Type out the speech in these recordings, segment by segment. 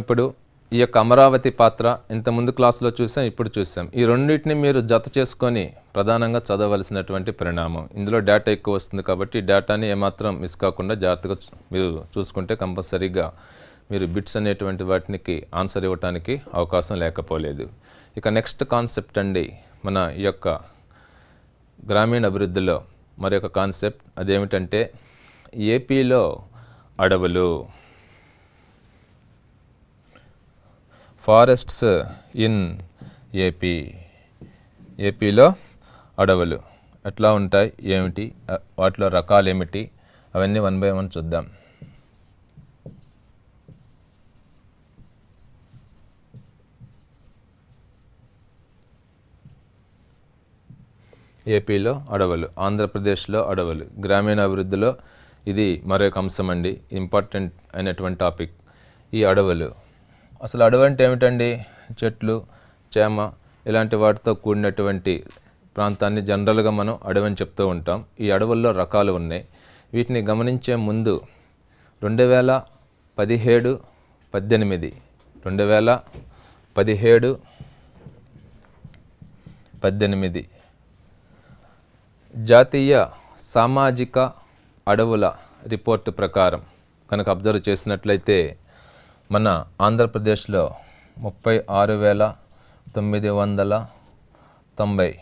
ఇప్పుడు ఈ యొక్క అమరావతి పాత్ర ఇంత ముందు క్లాసులో చూసాం ఇప్పుడు చూసాం. ఈ రెండింటిని మీరు జత చేసుకొని ప్రధానంగా చదవలసినటువంటి పరిణామం. ఇందులో డేటా ఎక్కువ వస్తుంది కాబట్టి డేటాని ఏమాత్రం మిస్ కాకుండా జాగ్రత్తగా చూ- మీరు చూసుకుంటే కంపల్సరీగా మీరు బిట్స్ అనేటువంటి వాటికి ఆన్సర్ ఇవ్వటానికి అవకాశం లేకపోలేదు. ఇక నెక్స్ట్ కాన్సెప్ట్ అండి మన ఈ యొక్క గ్రామీణ అభివృద్ధిలో మరొక కాన్సెప్ట్ అదేమిటంటే ఏపీలో అడవులు ఫారెస్ట్స్ ఇన్ ఏపీ. ఏపీలో అడవులు ఎట్లా ఉంటాయి? ఏమిటి? వాటిలో రకాలు ఏమిటి? అవన్నీ వన్ బై వన్ చూద్దాం. ఏపీలో అడవులు ఆంధ్రప్రదేశ్లో అడవులు గ్రామీణ అభివృద్ధిలో ఇది మరొక అంశం అండి. ఇంపార్టెంట్ అయినటువంటి టాపిక్. ఈ అడవులు అసలు అడవి అంటే ఏమిటండి? చెట్లు చేమ ఇలాంటి వాటితో కూడినటువంటి ప్రాంతాన్ని జనరల్గా మనం అడవి అని చెప్తూ ఉంటాం. ఈ అడవుల్లో రకాలు ఉన్నాయి. వీటిని గమనించే ముందు రెండు వేల పదిహేడు పద్దెనిమిది రెండు వేల పదిహేడు పద్దెనిమిది జాతీయ సామాజిక అడవుల రిపోర్టు ప్రకారం కనుక అబ్జర్వ్ చేసినట్లయితే మన ఆంధ్రప్రదేశ్లో ముప్పై ఆరు వేల తొమ్మిది వందల తొంభై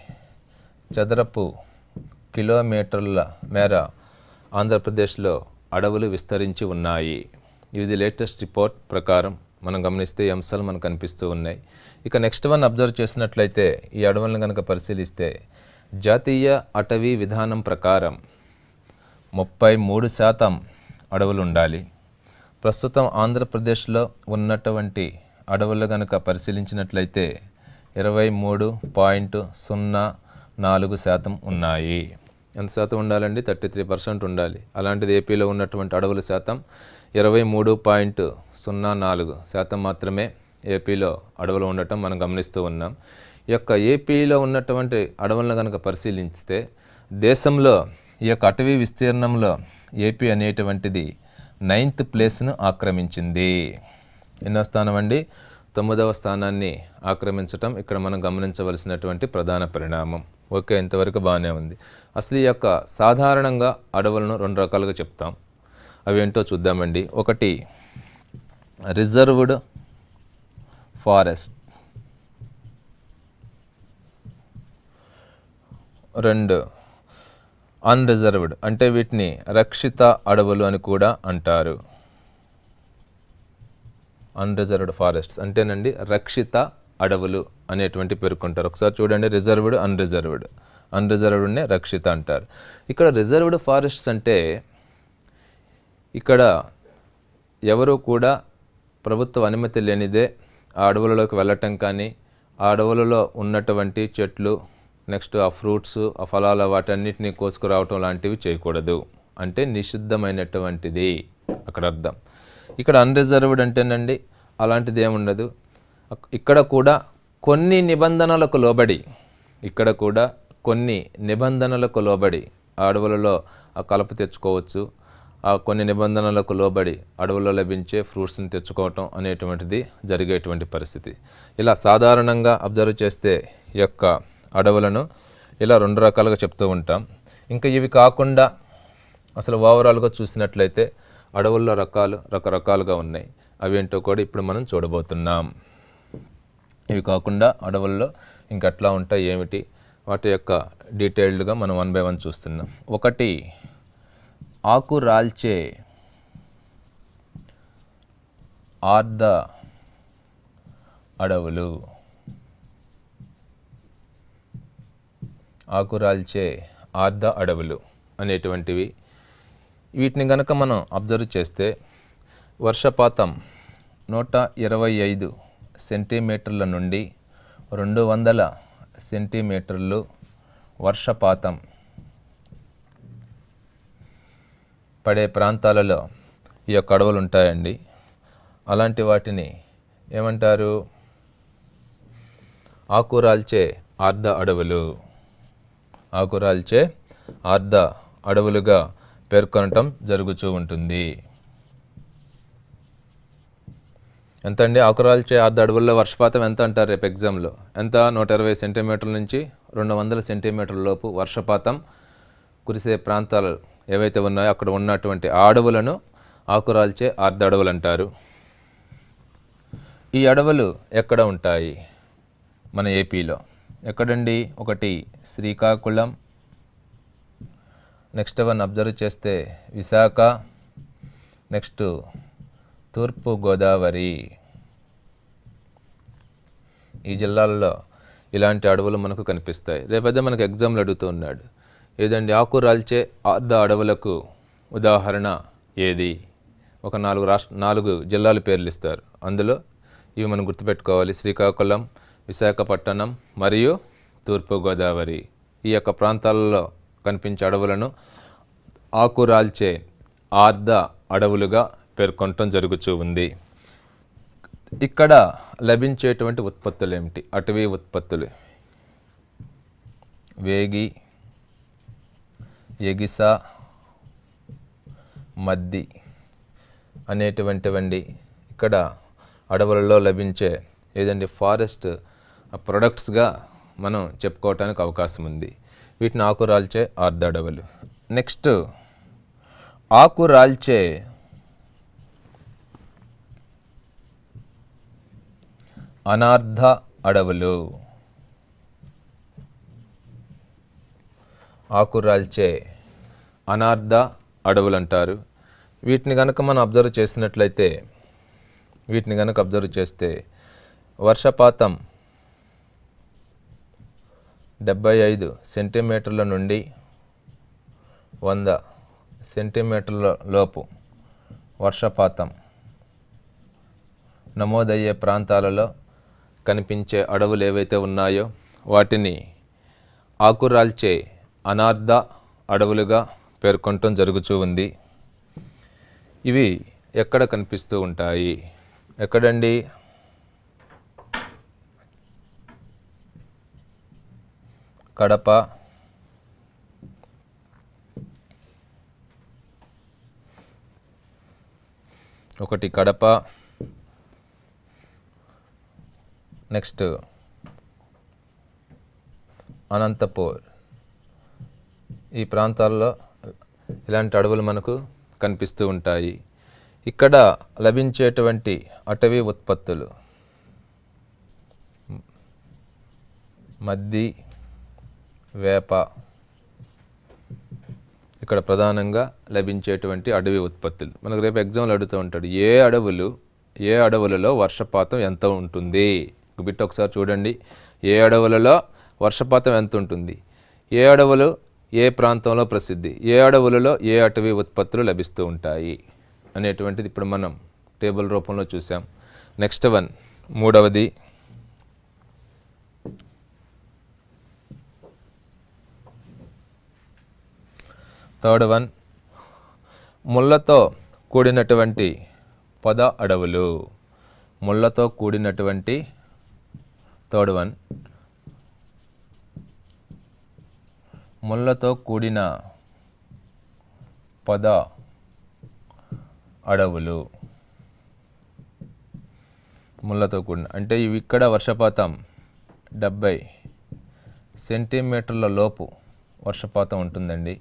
చదరపు కిలోమీటర్ల మేర ఆంధ్రప్రదేశ్లో అడవులు విస్తరించి ఉన్నాయి. ఇది లేటెస్ట్ రిపోర్ట్ ప్రకారం మనం గమనిస్తే ఈ అంశాలు మనకు కనిపిస్తూ ఉన్నాయి. ఇక నెక్స్ట్ వన్ అబ్జర్వ్ చేసినట్లయితే ఈ అడవులను కనుక పరిశీలిస్తే జాతీయ అటవీ విధానం ప్రకారం ముప్పై మూడు శాతం అడవులు ఉండాలి. ప్రస్తుతం ఆంధ్రప్రదేశ్లో ఉన్నటువంటి అడవులు కనుక పరిశీలించినట్లయితే ఇరవై మూడు పాయింట్ సున్నా నాలుగు శాతం ఉన్నాయి. ఎంత శాతం ఉండాలండి? థర్టీ త్రీ పర్సెంట్ ఉండాలి. అలాంటిది ఏపీలో ఉన్నటువంటి అడవుల శాతం ఇరవై మూడు పాయింట్ సున్నా నాలుగు శాతం మాత్రమే ఏపీలో అడవులు ఉండటం మనం గమనిస్తూ ఉన్నాం. ఈ యొక్క ఏపీలో ఉన్నటువంటి అడవులను కనుక పరిశీలిస్తే దేశంలో ఈ యొక్క అటవీ విస్తీర్ణంలో ఏపీ అనేటువంటిది నైన్త్ ప్లేస్ను ఆక్రమించింది. ఎన్నో స్థానం అండి? తొమ్మిదవ స్థానాన్ని ఆక్రమించటం ఇక్కడ మనం గమనించవలసినటువంటి ప్రధాన పరిణామం. ఓకే ఇంతవరకు బాగానే ఉంది. అసలు ఈ యొక్క సాధారణంగా అడవులను రెండు రకాలుగా చెప్తాం. అవి ఏంటో చూద్దామండి. ఒకటి రిజర్వ్డ్ ఫారెస్ట్. రెండు అన్రిజర్వ్డ్ అంటే వీటిని రక్షిత అడవులు అని కూడా అంటారు. అన్రిజర్వ్డ్ ఫారెస్ట్స్ అంటేనండి రక్షిత అడవులు అనేటువంటి పేర్కొంటారు. ఒకసారి చూడండి రిజర్వ్డ్ అన్రిజర్వ్డ్ అన్రిజర్వ్డ్నే రక్షిత అంటారు. ఇక్కడ రిజర్వ్డ్ ఫారెస్ట్స్ అంటే ఇక్కడ ఎవరు కూడా ప్రభుత్వ అనుమతి లేనిదే ఆ అడవులలోకి వెళ్ళటం కానీ ఆ అడవులలో ఉన్నటువంటి చెట్లు నెక్స్ట్ ఆ ఫ్రూట్స్ ఆ ఫలాల వాటన్నిటిని కోసుకురావటం లాంటివి చేయకూడదు. అంటే నిషిద్ధమైనటువంటిది. అక్కడ అర్థం. ఇక్కడ అన్రిజర్వ్డ్ అంటేనండి అలాంటిది ఏముండదు ఇక్కడ కూడా కొన్ని నిబంధనలకు లోబడి ఇక్కడ కూడా కొన్ని నిబంధనలకు లోబడి ఆ అడవులలో ఆ కలప తెచ్చుకోవచ్చు. ఆ కొన్ని నిబంధనలకు లోబడి అడవుల్లో లభించే ఫ్రూట్స్ని తెచ్చుకోవటం అనేటువంటిది జరిగేటువంటి పరిస్థితి. ఇలా సాధారణంగా అబ్జర్వ్ చేస్తే ఈ యొక్క అడవులను ఇలా రెండు రకాలుగా చెప్తూ ఉంటాం. ఇంకా ఇవి కాకుండా అసలు ఓవరాల్గా చూసినట్లయితే అడవుల్లో రకాలు రకరకాలుగా ఉన్నాయి. అవేంటో కూడా ఇప్పుడు మనం చూడబోతున్నాం. ఇవి కాకుండా అడవుల్లో ఇంకట్లా ఉంటాయి ఏమిటి వాటి యొక్క డీటెయిల్డ్గా మనం వన్ బై వన్ చూస్తున్నాం. ఒకటి ఆకు రాల్చే ఆర్ద అడవులు. ఆకురాల్చే ఆర్ధ అడవులు అనేటువంటివి. వీటిని గనక మనం అబ్జర్వ్ చేస్తే వర్షపాతం నూట ఇరవై ఐదు సెంటీమీటర్ల నుండి రెండు వందల సెంటీమీటర్లు వర్షపాతం పడే ప్రాంతాలలో ఈ యొక్క అడవులు ఉంటాయండి. అలాంటి వాటిని ఏమంటారు? ఆకురాల్చే ఆర్ధ అడవులు. ఆకురాల్చే అర్ధ అడవులుగా పేర్కొనటం జరుగుతూ ఉంటుంది. ఎంత అండి ఆకురాల్చే అర్ధ అడవుల్లో వర్షపాతం ఎంత అంటారు రేపు ఎగ్జామ్లో? ఎంత? నూట ఇరవై సెంటీమీటర్ల నుంచి రెండు వందల సెంటీమీటర్ల లోపు వర్షపాతం కురిసే ప్రాంతాలు ఏవైతే ఉన్నాయో అక్కడ ఉన్నటువంటి ఆ అడవులను ఆకురాల్చే అర్ధ అడవులు అంటారు. ఈ అడవులు ఎక్కడ ఉంటాయి? మన ఏపీలో. ఎక్కడండి? ఒకటి శ్రీకాకుళం. నెక్స్ట్ వన్ అబ్జర్వ్ చేస్తే విశాఖ. నెక్స్ట్ తూర్పు గోదావరి ఈ జిల్లాల్లో ఇలాంటి అడవులు మనకు కనిపిస్తాయి. రేపైతే మనకు ఎగ్జామ్లు అడుగుతూ ఉన్నాడు. ఏదండి? ఆకురాల్చే అర్ధ అడవులకు ఉదాహరణ ఏది? ఒక నాలుగు రాష్ట్ర నాలుగు జిల్లాల పేర్లు ఇస్తారు. అందులో ఇవి మనం గుర్తుపెట్టుకోవాలి. శ్రీకాకుళం విశాఖపట్నం మరియు తూర్పుగోదావరి ఈ యొక్క ప్రాంతాలలో కనిపించే అడవులను ఆకురాల్చే ఆర్ధ అడవులుగా పేర్కొనటం జరుగుతూ ఉంది. ఇక్కడ లభించేటువంటి ఉత్పత్తులు ఏమిటి అటవీ ఉత్పత్తులు. వేగి ఎగిస మద్ది అనేటువంటివండి. ఇక్కడ అడవులలో లభించే ఏదండి? ఫారెస్ట్ ప్రొడక్ట్స్గా మనం చెప్పుకోవటానికి అవకాశం ఉంది. వీటిని ఆకురాల్చే అర్ధ అడవులు నెక్స్ట్ ఆకురాల్చే అనార్ధ అడవులు. ఆకురాల్చే అనార్ధ అడవులు అంటారు వీటిని కనుక మనం అబ్జర్వ్ చేసినట్లయితే వీటిని కనుక అబ్జర్వ్ చేస్తే వర్షపాతం డెబ్బై ఐదు సెంటీమీటర్ల నుండి వంద సెంటీమీటర్ల లోపు వర్షపాతం నమోదయ్యే ప్రాంతాలలో కనిపించే అడవులు ఏవైతే ఉన్నాయో వాటిని ఆకురాల్చే అనార్ధ అడవులుగా పేర్కొనటం జరుగుతూ ఉంది. ఇవి ఎక్కడ కనిపిస్తూ ఉంటాయి? ఎక్కడండి? కడప. ఒకటి కడప. నెక్స్ట్ అనంతపూర్. ఈ ప్రాంతాల్లో ఇలాంటి అడవులు మనకు కనిపిస్తూ ఉంటాయి. ఇక్కడ లభించేటువంటి అటవీ ఉత్పత్తులు. మద్ది వేప ఇక్కడ ప్రధానంగా లభించేటువంటి అడవి ఉత్పత్తులు. మనకు రేపు ఎగ్జామ్లు అడుగుతూ ఉంటాడు ఏ అడవులు ఏ అడవులలో వర్షపాతం ఎంత ఉంటుంది? బిట్ ఒకసారి చూడండి. ఏ అడవులలో వర్షపాతం ఎంత ఉంటుంది? ఏ అడవులు ఏ ప్రాంతంలో ప్రసిద్ధి? ఏ అడవులలో ఏ అటవీ ఉత్పత్తులు లభిస్తూ ఉంటాయి? అనేటువంటిది ఇప్పుడు మనం టేబుల్ రూపంలో చూసాం నెక్స్ట్ వన్ మూడవది థర్డ్ వన్. ముళ్ళతో కూడినటువంటి పొద అడవులు. ముళ్ళతో కూడినటువంటి థర్డ్ వన్. ముళ్ళతో కూడిన పొద అడవులు. ముళ్ళతో కూడిన అంటే ఇవి ఇక్కడ వర్షపాతం డెబ్బై సెంటీమీటర్ల లోపు వర్షపాతం ఉంటుందండి.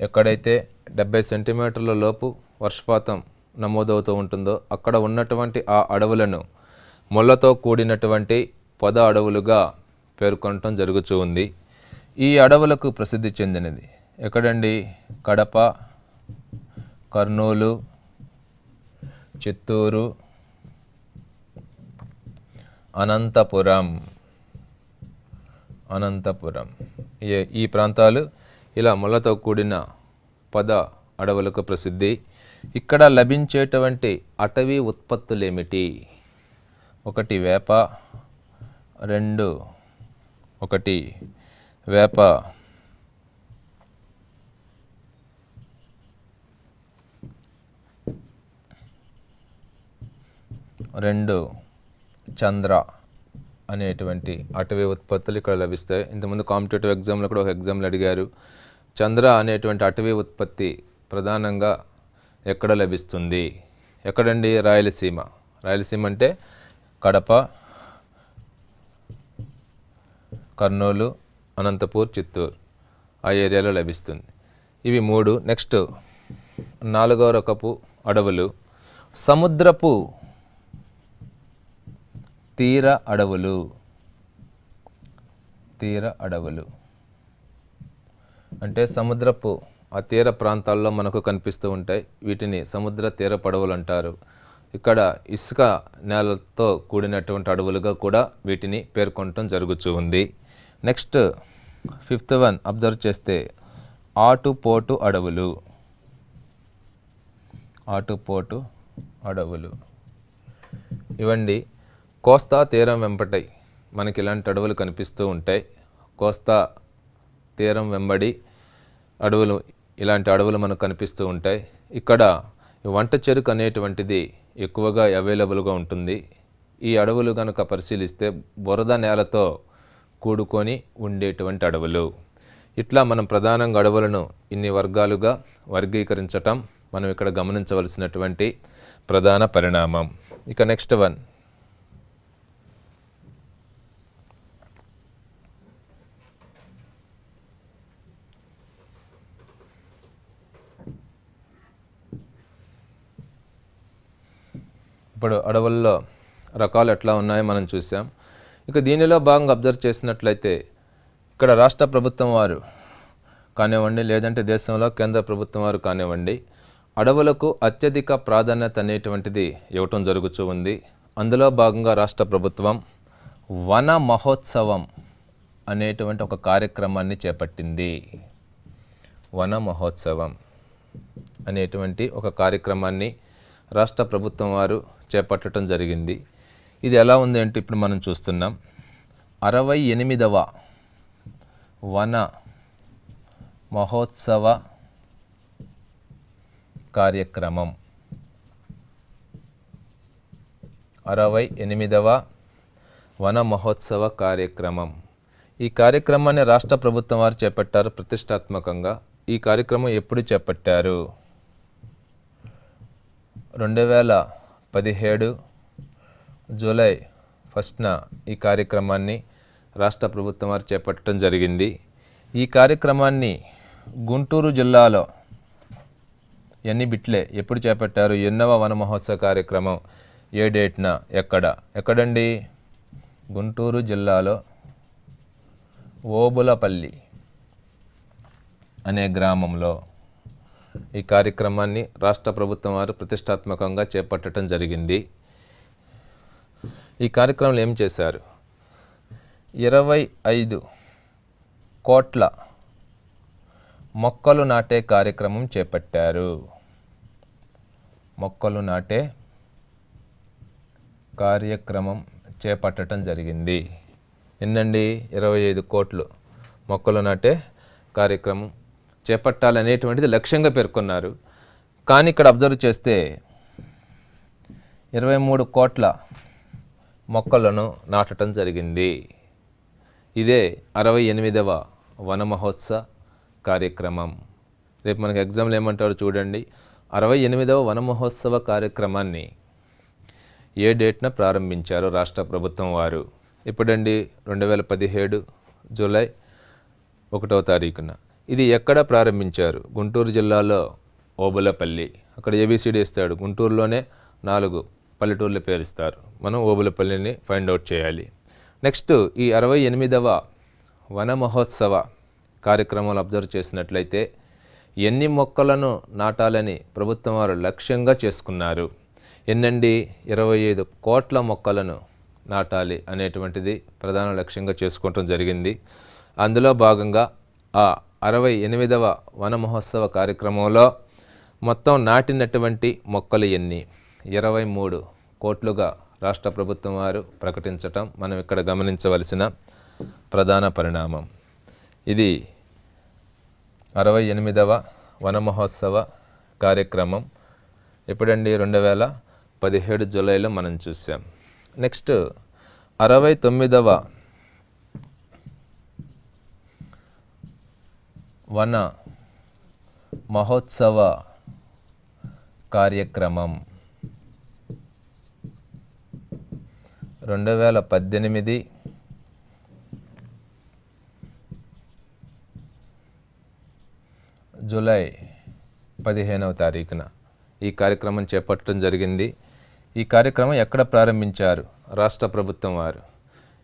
ఎక్కడైతే డెబ్బై సెంటీమీటర్ల లోపు వర్షపాతం నమోదవుతూ ఉంటుందో అక్కడ ఉన్నటువంటి ఆ అడవులను ముళ్ళతో కూడినటువంటి పొద అడవులుగా పేర్కొనటం జరుగుతూ ఉంది. ఈ అడవులకు ప్రసిద్ధి చెందినది ఎక్కడండి? కడప కర్నూలు చిత్తూరు అనంతపురం. అనంతపురం. ఈ ఈ ప్రాంతాలు ఇలా ముళ్ళతో కూడిన పద అడవులకు ప్రసిద్ధి. ఇక్కడ లభించేటువంటి అటవీ ఉత్పత్తులు ఏమిటి ఒకటి వేప రెండు ఒకటి వేప. రెండు చంద్ర అనేటువంటి అటవీ ఉత్పత్తులు ఇక్కడ లభిస్తాయి. ఇంతకుముందు కాంపిటేటివ్ ఎగ్జామ్లో కూడా ఒక ఎగ్జామ్లు అడిగారు. చంద్ర అనేటువంటి అటవీ ఉత్పత్తి ప్రధానంగా ఎక్కడ లభిస్తుంది? ఎక్కడండి? రాయలసీమ. రాయలసీమ అంటే కడప కర్నూలు అనంతపూర్ చిత్తూరు ఆ ఏరియాలో లభిస్తుంది. ఇవి మూడు. నెక్స్ట్ నాలుగో రకపు అడవులు. సముద్రపు తీర అడవులు. తీర అడవులు. అంటే సముద్రపు ఆ తీర ప్రాంతాల్లో మనకు కనిపిస్తూ ఉంటాయి. వీటిని సముద్ర తీర పడవలు అంటారు. ఇక్కడ ఇసుక నేలతో కూడినటువంటి అడవులుగా కూడా వీటిని పేర్కొనటం జరుగుతూ ఉంది. నెక్స్ట్ ఫిఫ్త్ వన్ అబ్జర్వ్ చేస్తే ఆటుపోటు అడవులు. ఆటుపోటు అడవులు. ఇవండి కోస్తా తీరం వెంపటై మనకి ఇలాంటి అడవులు కనిపిస్తూ ఉంటాయి. కోస్తా తీరం వెంబడి అడవులు ఇలాంటి అడవులు మనకు కనిపిస్తూ ఉంటాయి. ఇక్కడ వంట చెరుకు అనేటువంటిది ఎక్కువగా అవైలబుల్గా ఉంటుంది. ఈ అడవులు కనుక పరిశీలిస్తే బురద నేలతో కూడుకొని ఉండేటువంటి అడవులు. ఇట్లా మనం ప్రధానంగా అడవులను ఇన్ని వర్గాలుగా వర్గీకరించటం మనం ఇక్కడ గమనించవలసినటువంటి ప్రధాన పరిణామం. ఇక నెక్స్ట్ వన్ ఇప్పుడు అడవుల్లో రకాలు ఎట్లా ఉన్నాయో మనం చూసాం. ఇక దీనిలో భాగంగా అబ్జర్వ్ చేసినట్లయితే ఇక్కడ రాష్ట్ర ప్రభుత్వం వారు కానివ్వండి లేదంటే దేశంలో కేంద్ర ప్రభుత్వం వారు కానివ్వండి అడవులకు అత్యధిక ప్రాధాన్యత అనేటువంటిది ఇవ్వటం జరుగుతూ ఉంది. అందులో భాగంగా రాష్ట్ర ప్రభుత్వం వన మహోత్సవం అనేటువంటి ఒక కార్యక్రమాన్ని చేపట్టింది. వన మహోత్సవం అనేటువంటి ఒక కార్యక్రమాన్ని రాష్ట్ర ప్రభుత్వం వారు చేపట్టడం జరిగింది. ఇది ఎలా ఉంది అంటే ఇప్పుడు మనం చూస్తున్నాం. అరవై ఎనిమిదవ వన మహోత్సవ కార్యక్రమం. అరవై ఎనిమిదవ వన మహోత్సవ కార్యక్రమం. ఈ కార్యక్రమాన్ని రాష్ట్ర ప్రభుత్వం వారు చేపట్టారు ప్రతిష్టాత్మకంగా. ఈ కార్యక్రమం ఎప్పుడు చేపట్టారు? రెండు వేల పదిహేడు జూలై ఫస్ట్న ఈ కార్యక్రమాన్ని రాష్ట్ర ప్రభుత్వం వారు చేపట్టడం జరిగింది. ఈ కార్యక్రమాన్ని గుంటూరు జిల్లాలో ఎన్ని బిట్లే ఎప్పుడు చేపట్టారు ఎన్నవ వన మహోత్సవ కార్యక్రమం ఏ డేట్న ఎక్కడ ఎక్కడండి? గుంటూరు జిల్లాలో ఓబులపల్లి అనే గ్రామంలో ఈ కార్యక్రమాన్ని రాష్ట్ర ప్రభుత్వం వారు ప్రతిష్టాత్మకంగా చేపట్టడం జరిగింది. ఈ కార్యక్రమంలో ఏం చేశారు? ఇరవై ఐదు కోట్ల మొక్కలు నాటే కార్యక్రమం చేపట్టారు. మొక్కలు నాటే కార్యక్రమం చేపట్టడం జరిగింది. ఎన్నండి? ఇరవై ఐదు కోట్లు మొక్కలు నాటే కార్యక్రమం చేపట్టాలనేటువంటిది లక్ష్యంగా పేర్కొన్నారు. కానీ ఇక్కడ అబ్జర్వ్ చేస్తే ఇరవై మూడు కోట్ల మొక్కలను నాటడం జరిగింది. ఇదే అరవై ఎనిమిదవ వన మహోత్సవ కార్యక్రమం. రేపు మనకి ఎగ్జామ్లు ఏమంటారు చూడండి. అరవై ఎనిమిదవ వన మహోత్సవ కార్యక్రమాన్ని ఏ డేట్న ప్రారంభించారు రాష్ట్ర ప్రభుత్వం వారు. ఇప్పుడండి రెండు వేల పదిహేడు జూలై ఒకటవ తారీఖున. ఇది ఎక్కడ ప్రారంభించారు? గుంటూరు జిల్లాలో ఓబులపల్లి. అక్కడ ఏబిసిడి ఇస్తాడు. గుంటూరులోనే నాలుగు పల్లెటూర్ల పేరు ఇస్తారు. మనం ఓబులపల్లిని ఫైండ్ అవుట్ చేయాలి. నెక్స్ట్ ఈ అరవై ఎనిమిదవ వన మహోత్సవ కార్యక్రమాలు అబ్జర్వ్ చేసినట్లయితే ఎన్ని మొక్కలను నాటాలని ప్రభుత్వం వారు లక్ష్యంగా చేసుకున్నారు? ఎన్నండి ఇరవై ఐదు కోట్ల మొక్కలను నాటాలి అనేటువంటిది ప్రధాన లక్ష్యంగా చేసుకోవటం జరిగింది. అందులో భాగంగా ఆ అరవై ఎనిమిదవ వన మహోత్సవ కార్యక్రమంలో మొత్తం నాటినటువంటి మొక్కలు ఎన్ని? ఇరవై మూడు కోట్లుగా రాష్ట్ర ప్రభుత్వం వారు ప్రకటించటం మనం ఇక్కడ గమనించవలసిన ప్రధాన పరిణామం. ఇది అరవై ఎనిమిదవ వన మహోత్సవ కార్యక్రమం. ఎప్పుడండి? రెండు వేల పదిహేడు జూలైలో మనం చూసాం నెక్స్ట్ అరవై తొమ్మిదవ వన మహోత్సవ కార్యక్రమం. రెండు వేల పద్దెనిమిది జూలై పదిహేనవ తారీఖున ఈ కార్యక్రమం చేపట్టడం జరిగింది. ఈ కార్యక్రమం ఎక్కడ ప్రారంభించారు? రాష్ట్ర ప్రభుత్వం వారు.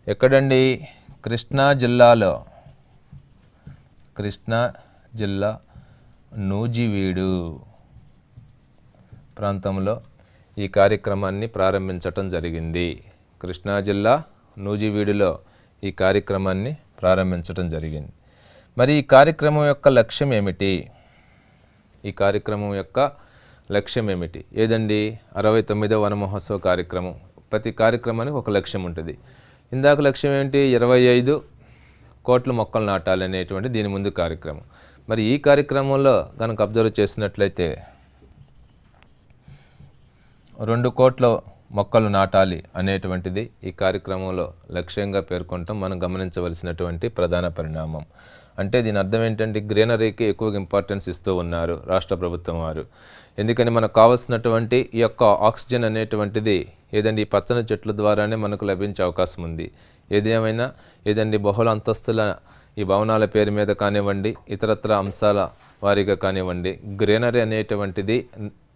ఎక్కడండి? కృష్ణా జిల్లాలో కృష్ణా జిల్లా నూజివీడు ప్రాంతంలో ఈ కార్యక్రమాన్ని ప్రారంభించటం జరిగింది. కృష్ణా జిల్లా నూజివీడులో ఈ కార్యక్రమాన్ని ప్రారంభించటం జరిగింది. మరి ఈ కార్యక్రమం యొక్క లక్ష్యం ఏమిటి? ఈ కార్యక్రమం యొక్క లక్ష్యం ఏమిటి? ఏదండి? అరవై తొమ్మిదో వన మహోత్సవ కార్యక్రమం. ప్రతి కార్యక్రమానికి ఒక లక్ష్యం ఉంటుంది. ఇందాక లక్ష్యం ఏంటి ఇరవై ఐదు కోట్ల మొక్కలు నాటాలి అనేటువంటి దీని ముందు కార్యక్రమం. మరి ఈ కార్యక్రమంలో కనుక అబ్జర్వ్ చేసినట్లయితే రెండు కోట్ల మొక్కలు నాటాలి అనేటువంటిది ఈ కార్యక్రమంలో లక్ష్యంగా పేర్కొనటం మనం గమనించవలసినటువంటి ప్రధాన పరిణామం. అంటే దీని అర్థం ఏంటంటే గ్రీనరీకి ఎక్కువగా ఇంపార్టెన్స్ ఇస్తూ ఉన్నారు రాష్ట్ర ప్రభుత్వం వారు. ఎందుకని మనకు కావాల్సినటువంటి ఈ యొక్క ఆక్సిజన్ అనేటువంటిది ఏదండి ఈ పచ్చని చెట్ల ద్వారానే మనకు లభించే అవకాశం ఉంది. ఏదేమైనా ఏదండి బహుళ అంతస్తుల ఈ భవనాల పేరు మీద కానివ్వండి ఇతరత్ర అంశాల వారీగా కానివ్వండి గ్రీనరీ అనేటువంటిది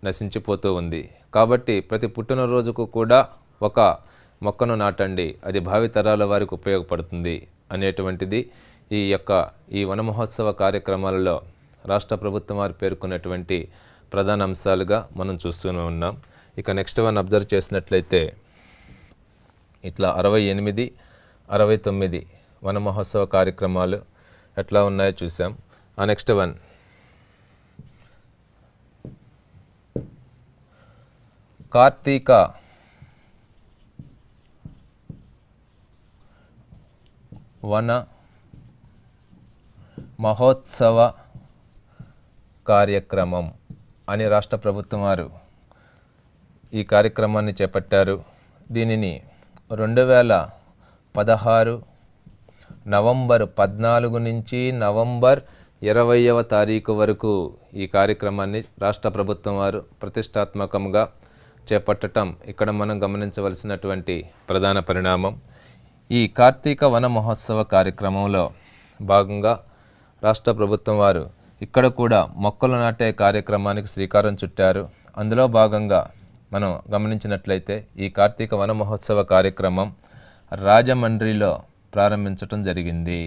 నశించిపోతూ ఉంది. కాబట్టి ప్రతి పుట్టినరోజుకు కూడా ఒక మొక్కను నాటండి. అది భావితరాల వారికి ఉపయోగపడుతుంది అనేటువంటిది ఈ యొక్క ఈ వనమహోత్సవ కార్యక్రమాలలో రాష్ట్ర ప్రభుత్వం వారు పేర్కొన్నటువంటి ప్రధాన అంశాలుగా మనం చూస్తూనే ఉన్నాం. ఇక నెక్స్ట్ వన్ అబ్జర్వ్ చేసినట్లయితే ఇట్లా అరవై ఎనిమిది అరవై తొమ్మిది వనమహోత్సవ కార్యక్రమాలు ఎట్లా ఉన్నాయో చూసాం ఆ నెక్స్ట్ వన్. కార్తీక వన మహోత్సవ కార్యక్రమం అని రాష్ట్ర ప్రభుత్వం వారు ఈ కార్యక్రమాన్ని చేపట్టారు. దీనిని రెండు వేల పదహారు నవంబర్ పద్నాలుగు నుంచి నవంబర్ ఇరవయవ తారీఖు వరకు ఈ కార్యక్రమాన్ని రాష్ట్ర ప్రభుత్వం వారు ప్రతిష్టాత్మకంగా చేపట్టటం ఇక్కడ మనం గమనించవలసినటువంటి ప్రధాన పరిణామం. ఈ కార్తీక వన మహోత్సవ కార్యక్రమంలో భాగంగా రాష్ట్ర ప్రభుత్వం వారు ఇక్కడ కూడా మొక్కలు నాటే కార్యక్రమానికి శ్రీకారం చుట్టారు. అందులో భాగంగా మనం గమనించినట్లయితే ఈ కార్తీక వన మహోత్సవ కార్యక్రమం రాజమండ్రిలో ప్రారంభించటం జరిగింది.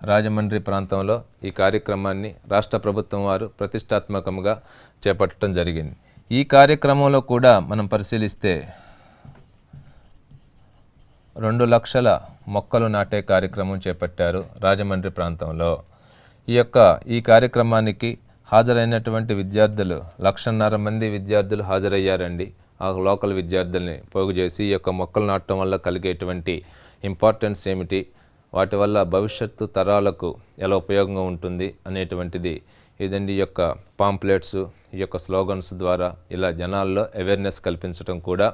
రాజమండ్రి ప్రాంతంలో ఈ కార్యక్రమాన్ని రాష్ట్ర ప్రభుత్వం వారు ప్రతిష్టాత్మకంగా చేపట్టడం జరిగింది. ఈ కార్యక్రమంలో కూడా మనం పరిశీలిస్తే రెండు లక్షల మొక్కలు నాటే కార్యక్రమం చేపట్టారు రాజమండ్రి ప్రాంతంలో. ఈ యొక్క ఈ కార్యక్రమానికి హాజరైనటువంటి విద్యార్థులు లక్షన్నర మంది విద్యార్థులు హాజరయ్యారండి. ఆ లోకల్ విద్యార్థుల్ని పోగు చేసి ఈ యొక్క మొక్కలు నాటడం వల్ల కలిగేటువంటి ఇంపార్టెన్స్ ఏమిటి? వాటి వల్ల భవిష్యత్తు తరాలకు ఎలా ఉపయోగంగా ఉంటుంది అనేటువంటిది ఇదండి ఈ యొక్క పాంప్లెట్స్ ఈ యొక్క స్లోగన్స్ ద్వారా ఇలా జనాల్లో అవేర్నెస్ కల్పించడం కూడా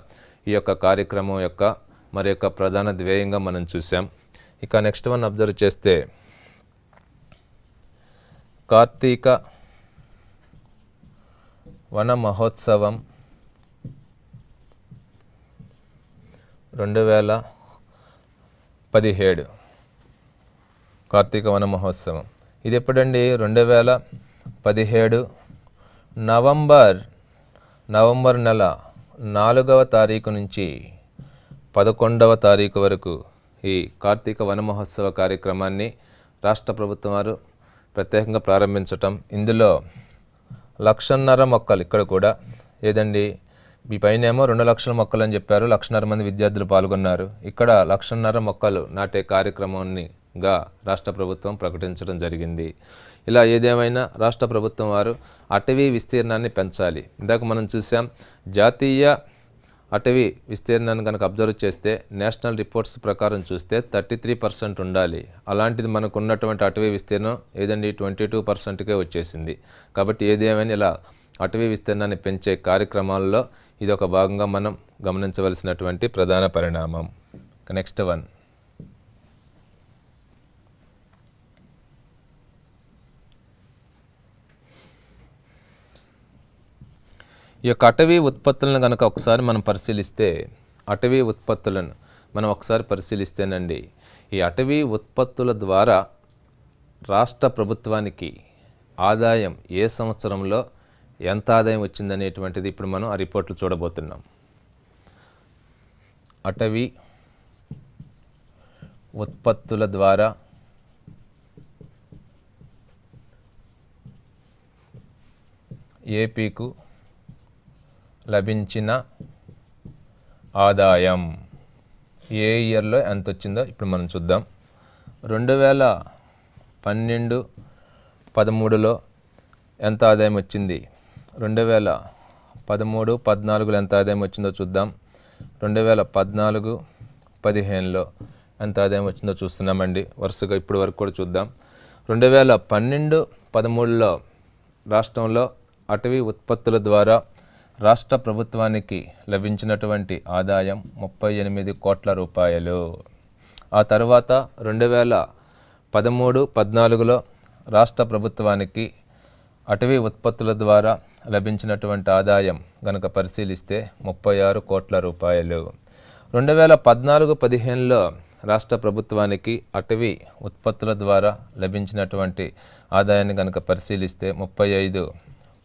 ఈ యొక్క కార్యక్రమం యొక్క మరి యొక్క ప్రధాన ధ్యేయంగా మనం చూసాం ఇక నెక్స్ట్ వన్ అబ్జర్వ్ చేస్తే కార్తీక వన మహోత్సవం రెండు వేల పదిహేడు. కార్తీక వన మహోత్సవం. ఇది ఎప్పుడండి? రెండు వేల పదిహేడు నవంబర్ నవంబర్ నెల నాలుగవ తారీఖు నుంచి. పదకొండవ తారీఖు వరకు ఈ కార్తీక వనమహోత్సవ కార్యక్రమాన్ని రాష్ట్ర ప్రభుత్వం వారు ప్రత్యేకంగా ప్రారంభించటం. ఇందులో లక్షన్నర మొక్కలు ఇక్కడ కూడా. ఏదండి? మీ పైన ఏమో రెండు లక్షల మొక్కలు అని చెప్పారు. లక్షన్నర మంది విద్యార్థులు పాల్గొన్నారు. ఇక్కడ లక్షన్నర మొక్కలు నాటే కార్యక్రమాన్నిగా రాష్ట్ర ప్రభుత్వం ప్రకటించడం జరిగింది. ఇలా ఏదేమైనా రాష్ట్ర ప్రభుత్వం వారు అటవీ విస్తీర్ణాన్ని పెంచాలి. ఇందాక మనం చూసాం జాతీయ అటవీ విస్తీర్ణాన్ని కనుక అబ్జర్వ్ చేస్తే నేషనల్ రిపోర్ట్స్ ప్రకారం చూస్తే థర్టీ త్రీ పర్సెంట్ ఉండాలి. అలాంటిది మనకు ఉన్నటువంటి అటవీ విస్తీర్ణం ఏదండి? ట్వంటీ టూ పర్సెంట్కే వచ్చేసింది. కాబట్టి ఏది ఏమైనా ఇలా అటవీ విస్తీర్ణాన్ని పెంచే కార్యక్రమాల్లో ఇది ఒక భాగంగా మనం గమనించవలసినటువంటి ప్రధాన పరిణామం. Next one. ఈ యొక్క అటవీ ఉత్పత్తులను కనుక ఒకసారి మనం పరిశీలిస్తే అటవీ ఉత్పత్తులను మనం ఒకసారి పరిశీలిస్తేనండి ఈ అటవీ ఉత్పత్తుల ద్వారా రాష్ట్ర ప్రభుత్వానికి ఆదాయం ఏ సంవత్సరంలో ఎంత ఆదాయం వచ్చిందనేటువంటిది ఇప్పుడు మనం ఆ రిపోర్ట్లు చూడబోతున్నాం. అటవీ ఉత్పత్తుల ద్వారా ఏపీకు లభించిన ఆదాయం. ఏ ఇయర్లో ఎంత వచ్చిందో ఇప్పుడు మనం చూద్దాం. రెండు వేల పన్నెండు పదమూడులో ఎంత ఆదాయం వచ్చింది? రెండు వేల పదమూడు పద్నాలుగులో ఎంత ఆదాయం వచ్చిందో చూద్దాం. రెండు వేల పద్నాలుగు పదిహేనులో ఎంత ఆదాయం వచ్చిందో చూస్తున్నామండి. వరుసగా ఇప్పుడు వరకు కూడా చూద్దాం. రెండు వేల పన్నెండు పదమూడులో రాష్ట్రంలో అటవీ ఉత్పత్తుల ద్వారా రాష్ట్ర ప్రభుత్వానికి లభించినటువంటి ఆదాయం ముప్పై ఎనిమిది కోట్ల రూపాయలు. ఆ తర్వాత రెండు వేల పదమూడు పద్నాలుగులో రాష్ట్ర ప్రభుత్వానికి అటవీ ఉత్పత్తుల ద్వారా లభించినటువంటి ఆదాయం గనక పరిశీలిస్తే ముప్పై ఆరు కోట్ల రూపాయలు. రెండు వేల పద్నాలుగు పదిహేనులో రాష్ట్ర ప్రభుత్వానికి అటవీ ఉత్పత్తుల ద్వారా లభించినటువంటి ఆదాయాన్ని గనక పరిశీలిస్తే ముప్పై ఐదు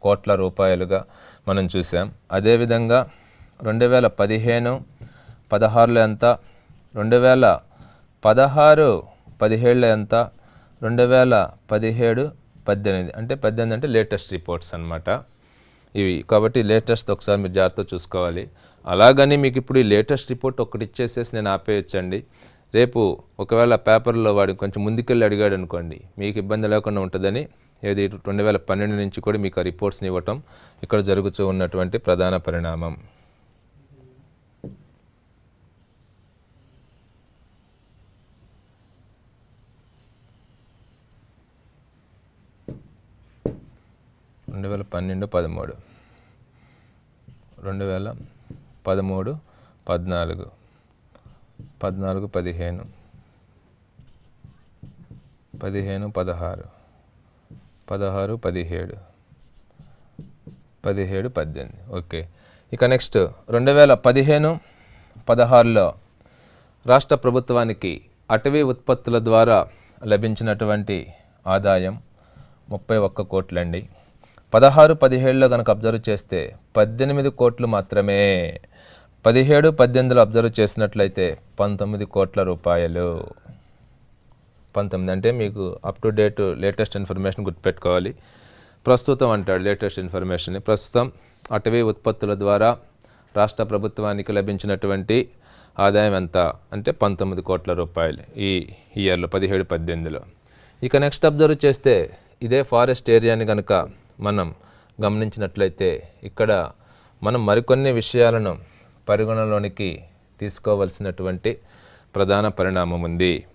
కోట్ల రూపాయలుగా మనం చూసాం. అదేవిధంగా రెండు వేల పదిహేను పదహారులో ఎంత? రెండు వేల పదహారు పదిహేడులో ఎంత? రెండు వేల పదిహేడు పద్దెనిమిది. అంటే పద్దెనిమిది అంటే లేటెస్ట్ రిపోర్ట్స్ అన్నమాట. ఇవి కాబట్టి లేటెస్ట్ ఒకసారి మీరు జాగ్రత్త చూసుకోవాలి. అలాగని మీకు ఇప్పుడు ఈ లేటెస్ట్ రిపోర్ట్ ఒకటి ఇచ్చేసేసి నేను ఆపేయచ్చండి. రేపు ఒకవేళ పేపర్లో వాడు కొంచెం ముందుకెళ్ళి అడిగాడు అనుకోండి మీకు ఇబ్బంది లేకుండా ఉంటుందని ఏది రెండు వేల పన్నెండు నుంచి కూడా మీకు ఆ రిపోర్ట్స్ని ఇవ్వటం ఇక్కడ జరుగుతూ ఉన్నటువంటి ప్రధాన పరిణామం. రెండు వేల పన్నెండు పదమూడు. రెండు వేల పదమూడు పద్నాలుగు. పద్నాలుగు పదిహేను. పదిహేను పదహారు. పదహారు పదిహేడు. పదిహేడు పద్దెనిమిది. ఓకే. ఇక నెక్స్ట్ రెండు వేల పదిహేను పదహారులో రాష్ట్ర ప్రభుత్వానికి అటవీ ఉత్పత్తుల ద్వారా లభించినటువంటి ఆదాయం ముప్పై ఒక్క కోట్లండి. పదహారు పదిహేడులో కనుక అబ్జర్వ్ చేస్తే పద్దెనిమిది కోట్లు మాత్రమే పదిహేడు పద్దెనిమిదిలో అబ్జర్వ్ చేసినట్లయితే పంతొమ్మిది కోట్ల రూపాయలు. పంతొమ్మిది అంటే మీకు up to date latest information గుర్తుపెట్టుకోవాలి. ప్రస్తుతం అంటాడు లేటెస్ట్ ఇన్ఫర్మేషన్ ప్రస్తుతం అటవీ ఉత్పత్తుల ద్వారా రాష్ట్ర ప్రభుత్వానికి లభించినటువంటి ఆదాయం ఎంత? అంటే పంతొమ్మిది కోట్ల రూపాయలు ఈ ఇయర్లో పదిహేడు పద్దెనిమిదిలో. ఇక నెక్స్ట్ అబ్జర్వ్ చేస్తే ఇదే ఫారెస్ట్ ఏరియాని కనుక మనం గమనించినట్లయితే ఇక్కడ మనం మరికొన్ని విషయాలను పరిగణలోనికి తీసుకోవలసినటువంటి ప్రధాన పరిణామం ఉంది.